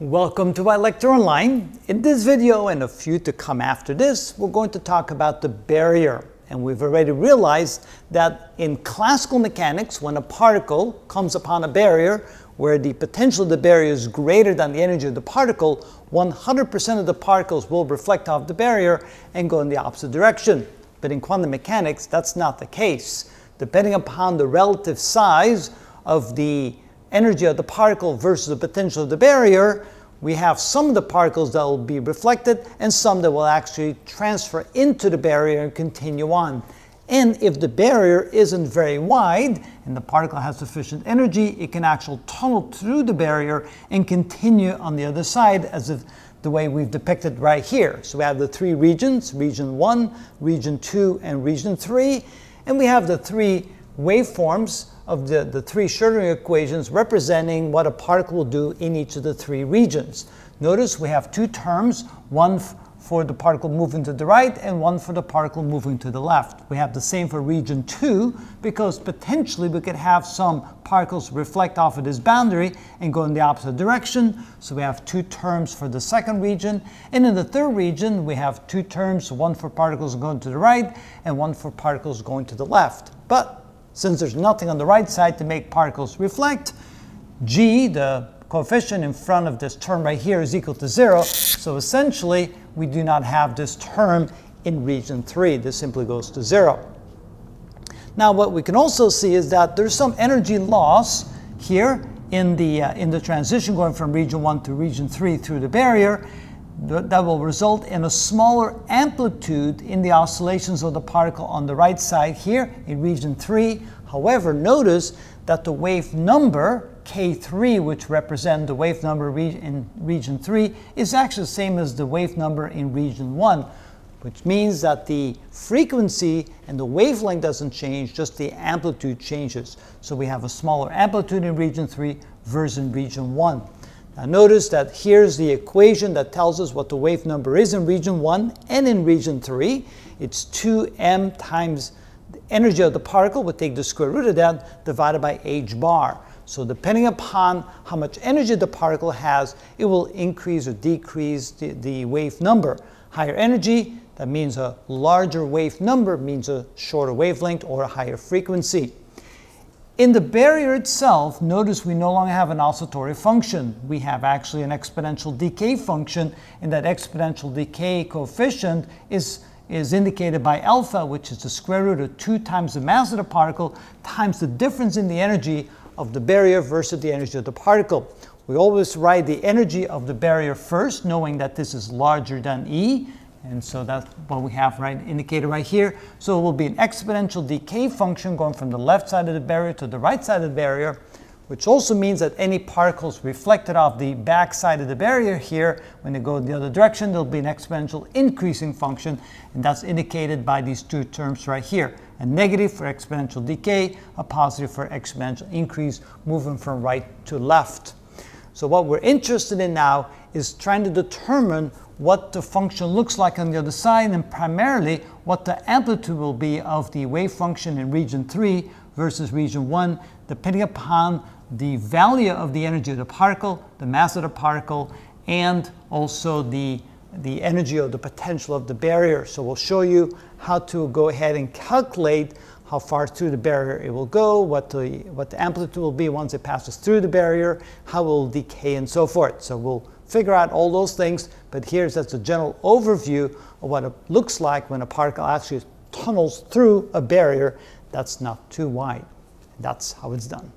Welcome to iLecture Online. In this video and a few to come after this, we're going to talk about the barrier. And we've already realized that in classical mechanics, when a particle comes upon a barrier where the potential of the barrier is greater than the energy of the particle, 100% of the particles will reflect off the barrier and go in the opposite direction. But in quantum mechanics, that's not the case. Depending upon the relative size of the energy of the particle versus the potential of the barrier, we have some of the particles that will be reflected and some that will actually transfer into the barrier and continue on. And if the barrier isn't very wide and the particle has sufficient energy, it can actually tunnel through the barrier and continue on the other side as if the way we've depicted right here. So we have the three regions, region 1, region 2, and region 3. And we have the three waveforms of the, the three Schrodinger equations representing what a particle will do in each of the three regions. Notice we have two terms, one for the particle moving to the right and one for the particle moving to the left. We have the same for region 2 because potentially we could have some particles reflect off of this boundary and go in the opposite direction. So we have two terms for the second region. And in the third region, we have two terms, one for particles going to the right and one for particles going to the left. But since there's nothing on the right side to make particles reflect, g, the coefficient in front of this term right here is equal to zero. So essentially, we do not have this term in region 3. This simply goes to zero. Now what we can also see is that there's some energy loss here in the, uh, in the transition going from region 1 to region 3 through the barrier that will result in a smaller amplitude in the oscillations of the particle on the right side here in region 3. However, notice that the wave number, K3, which represents the wave number in region 3, is actually the same as the wave number in region 1, which means that the frequency and the wavelength doesn't change, just the amplitude changes. So we have a smaller amplitude in region 3 versus in region 1. Now notice that here's the equation that tells us what the wave number is in region 1 and in region 3. It's 2m times the energy of the particle, we take the square root of that, divided by h bar. So depending upon how much energy the particle has, it will increase or decrease the, the wave number. Higher energy, that means a larger wave number, means a shorter wavelength or a higher frequency. In the barrier itself, notice we no longer have an oscillatory function. We have actually an exponential decay function, and that exponential decay coefficient is, is indicated by alpha, which is the square root of 2 times the mass of the particle times the difference in the energy of the barrier versus the energy of the particle. We always write the energy of the barrier first, knowing that this is larger than E, and so that's what we have right indicated right here. So it will be an exponential decay function going from the left side of the barrier to the right side of the barrier, which also means that any particles reflected off the back side of the barrier here, when they go the other direction, there'll be an exponential increasing function, and that's indicated by these two terms right here. A negative for exponential decay, a positive for exponential increase, moving from right to left. So what we're interested in now is trying to determine what the function looks like on the other side and primarily what the amplitude will be of the wave function in region 3 versus region 1 depending upon the value of the energy of the particle, the mass of the particle, and also the, the energy of the potential of the barrier. So we'll show you how to go ahead and calculate how far through the barrier it will go, what the, what the amplitude will be once it passes through the barrier, how it will decay, and so forth. So we'll figure out all those things, but here's just a general overview of what it looks like when a particle actually tunnels through a barrier that's not too wide. That's how it's done.